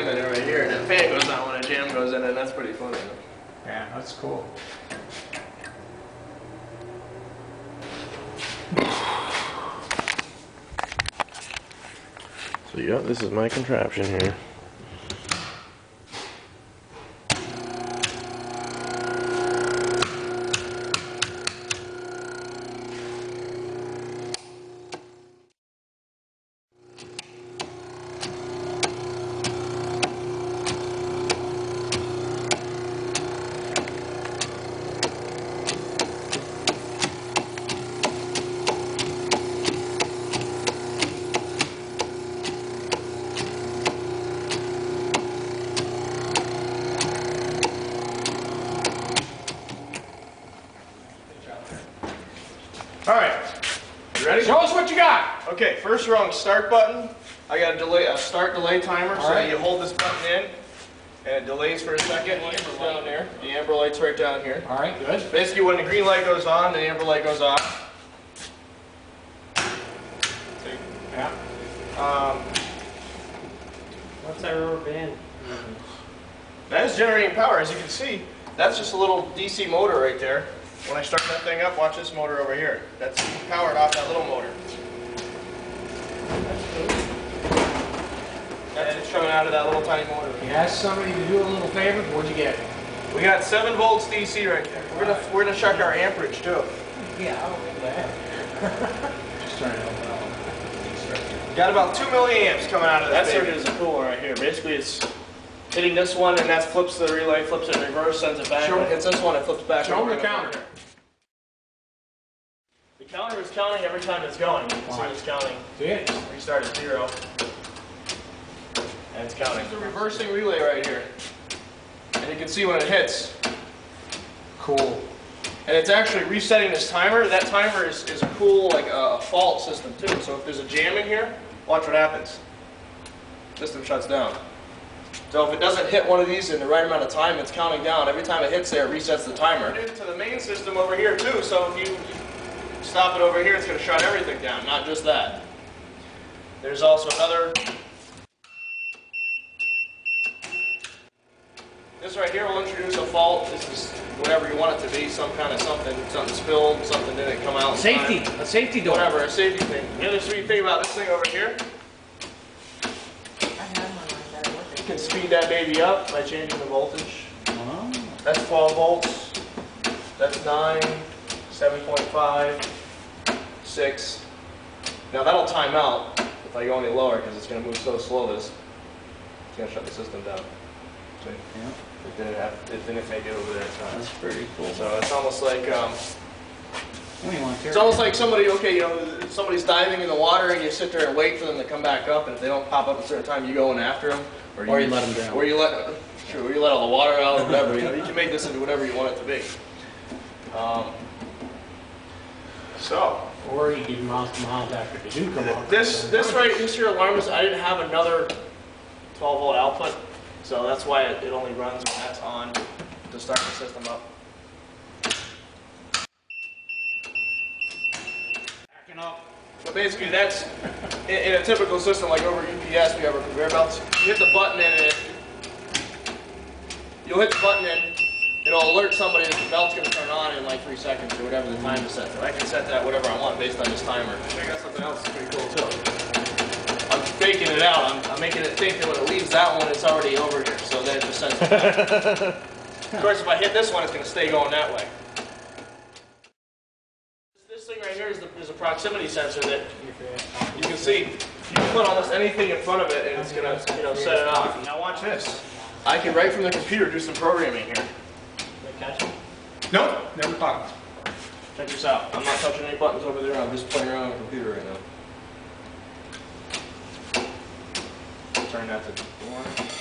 jam in it right here, and that fan goes on when a jam goes in, and that's pretty funny. Yeah, that's cool. So yeah, this is my contraption here. All right, you ready? Show us what you got. Okay, first rung, start button. I got a delay, a start delay timer, so right. you hold this button in, and it delays for a second. The It's down there. The amber light's right down here. All right, good. Basically, when the green light goes on, the amber light goes off. Yeah. Um, What's that rubber band? that is generating power, as you can see. That's just a little DC motor right there. When I start that thing up, watch this motor over here. That's powered off that little motor. That's what's coming out of that little tiny motor. You asked somebody to do a little favor. What'd you get? We got seven volts DC right there. We're gonna we're gonna check our amperage too. Yeah, I'll do that. Just trying to help out. Got about two milliamps coming out of that. That baby. circuit is a cool one right here. Basically, it's hitting this one, and that flips the relay, flips it in reverse, sends it back. Sure. It's this one. It flips back. Show 'em over. the counter. The counter is counting every time it's going. You can see it's counting. See it? Restart at zero. And it's counting. It's a reversing relay right here. And you can see when it hits. Cool. And it's actually resetting this timer. That timer is, is cool, like a, a fault system too. So if there's a jam in here, watch what happens. System shuts down. So if it doesn't hit one of these in the right amount of time, it's counting down. Every time it hits there, it resets the timer. Into the main system over here too. So if you stop it over here, it's going to shut everything down, not just that. There's also another. This right here will introduce a fault. This is whatever you want it to be, some kind of something, something spilled, something didn't come out. Safety, time. a safety door. Whatever, a safety thing. The other sweet thing about this thing over here, you can speed that baby up by changing the voltage. Oh. That's 12 volts. That's 9, 7.5, 6. Now that'll time out if I go any lower because it's going to move so slow that it's, it's going to shut the system down. See? Yeah. It didn't have, it didn't make it over there in time. That's pretty cool. So it's almost like, um, You don't want to tear it's almost like somebody, okay, you know, somebody's diving in the water and you sit there and wait for them to come back up and if they don't pop up at a certain time, you go in after them. Or you let 'em drown. Or you let, sure, or you let all the water out or whatever, you know, you can make this into whatever you want it to be. Um, so, Or you give them miles to miles after they do come off. this, this right, this here alarm is, I didn't have another 12 volt output, so that's why it, it only runs when that's on to start the system up. Up. So basically, that's in, in a typical system like over UPS, we have our conveyor belts. You hit the button in it. You'll hit the button in. It'll alert somebody that the belt's gonna turn on in like three seconds or whatever the time is set for. I can set that whatever I want based on this timer. I got something else that's pretty cool too. I'm faking it out. I'm, I'm making it think that when it leaves that one, it's already over here. So then it just sends it back. of course, if I hit this one, it's gonna stay going that way. Thing right here is, the, is a proximity sensor that you can see, you can put almost anything in front of it and it's gonna, you know, set it off. Now watch this. I can, right from the computer, do some programming here. Catch them? Nope, never caught Check this out. I'm not touching any buttons over there, I'm just playing around with the computer right now. Turn that to one.